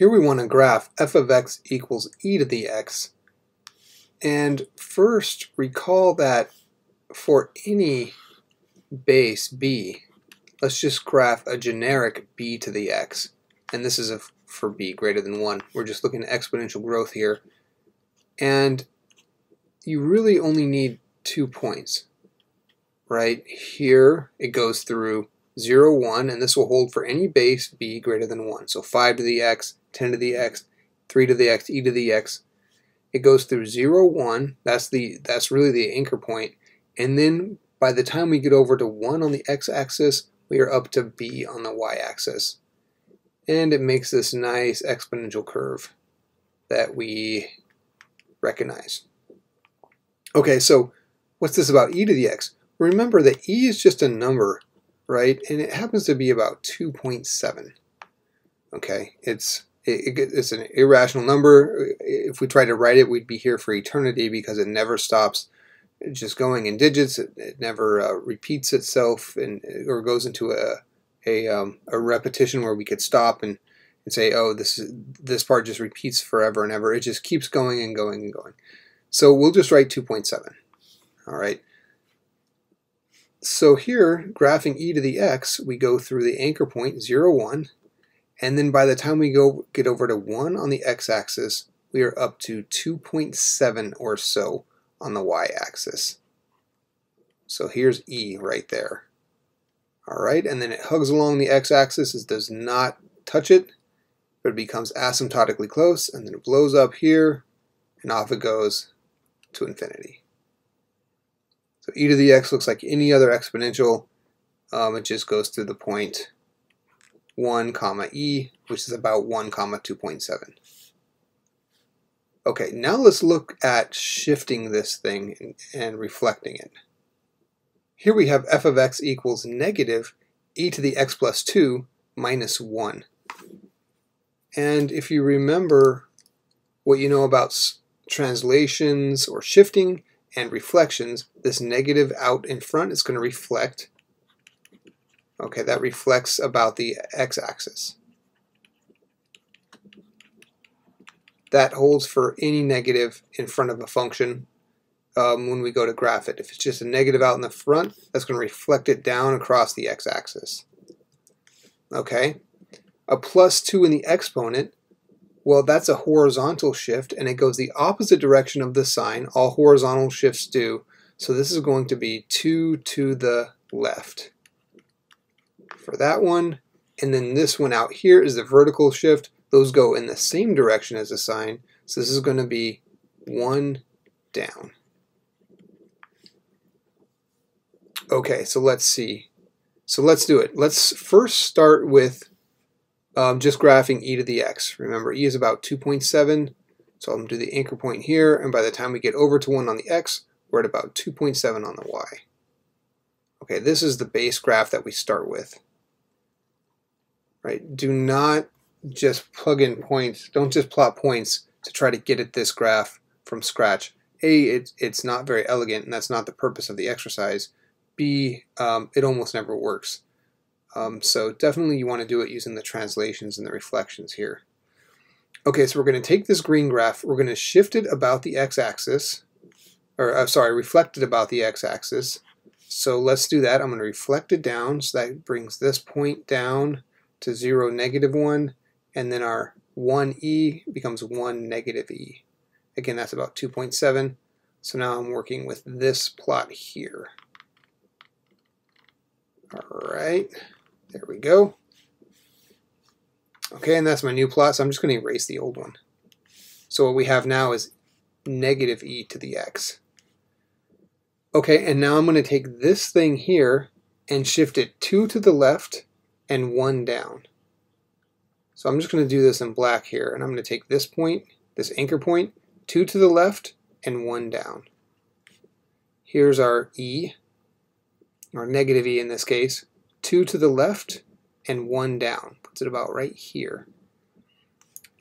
Here we want to graph f of x equals e to the x. And first, recall that for any base b, let's just graph a generic b to the x. And this is for b greater than 1. We're just looking at exponential growth here. And you really only need two points. Right here, it goes through 0, 1, and this will hold for any base b greater than 1. So 5 to the x, 10 to the x, 3 to the x, e to the x. It goes through 0, 1, that's, the, that's really the anchor point. and then by the time we get over to 1 on the x-axis, we are up to b on the y-axis. And it makes this nice exponential curve that we recognize. Okay, so what's this about e to the x? Remember that e is just a number right? And it happens to be about 2.7. Okay, it's it, it's an irrational number. If we try to write it, we'd be here for eternity because it never stops just going in digits. It, it never uh, repeats itself and or goes into a a, um, a repetition where we could stop and, and say, oh, this is, this part just repeats forever and ever. It just keeps going and going and going. So we'll just write 2.7. All right. So here, graphing e to the x, we go through the anchor point 0, 1, and then by the time we go get over to 1 on the x-axis, we are up to 2.7 or so on the y-axis. So here's e right there. All right, and then it hugs along the x-axis, it does not touch it, but it becomes asymptotically close, and then it blows up here, and off it goes to infinity. So e to the x looks like any other exponential. Um, it just goes through the point 1 comma e, which is about 1 comma 2.7. Okay, now let's look at shifting this thing and, reflecting it. Here we have f of x equals negative e to the x plus 2 minus 1. And if you remember what you know about translations or shifting, and reflections, this negative out in front is going to reflect. Okay, that reflects about the x-axis. That holds for any negative in front of a function um, when we go to graph it. If it's just a negative out in the front, that's going to reflect it down across the x-axis. Okay, a plus 2 in the exponent well, that's a horizontal shift, and it goes the opposite direction of the sign. All horizontal shifts do. So this is going to be 2 to the left for that one. And then this one out here is the vertical shift. Those go in the same direction as the sign. So this is going to be 1 down. Okay, so let's see. So let's do it. Let's first start with um, just graphing e to the x. Remember, e is about 2.7, so I'm going to do the anchor point here, and by the time we get over to 1 on the x, we're at about 2.7 on the y. Okay, this is the base graph that we start with. Right? Do not just plug in points, don't just plot points to try to get at this graph from scratch. A, it, it's not very elegant, and that's not the purpose of the exercise. B, um, it almost never works. Um, so definitely you want to do it using the translations and the reflections here. Okay, so we're going to take this green graph, we're going to shift it about the x-axis, or uh, sorry, reflect it about the x-axis. So let's do that. I'm going to reflect it down, so that brings this point down to 0, negative 1, and then our 1e becomes 1, negative e. Again, that's about 2.7. So now I'm working with this plot here. All right. There we go. Okay, and that's my new plot, so I'm just going to erase the old one. So what we have now is negative e to the x. Okay, and now I'm going to take this thing here and shift it 2 to the left and 1 down. So I'm just going to do this in black here, and I'm going to take this point, this anchor point, 2 to the left and 1 down. Here's our e, or negative e in this case two to the left and one down. Puts it about right here.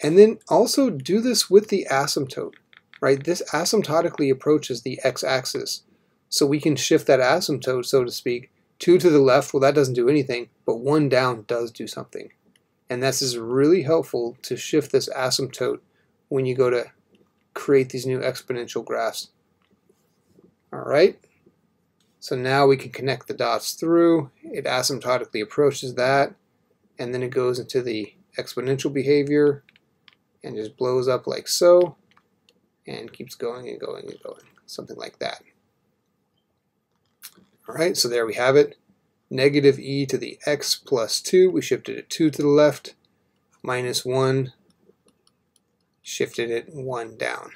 And then also do this with the asymptote, right? This asymptotically approaches the x-axis. So we can shift that asymptote, so to speak, two to the left, well that doesn't do anything, but one down does do something. And this is really helpful to shift this asymptote when you go to create these new exponential graphs. All right. So now we can connect the dots through. It asymptotically approaches that, and then it goes into the exponential behavior and just blows up like so, and keeps going and going and going, something like that. All right, so there we have it. Negative e to the x plus 2, we shifted it 2 to the left, minus 1, shifted it 1 down.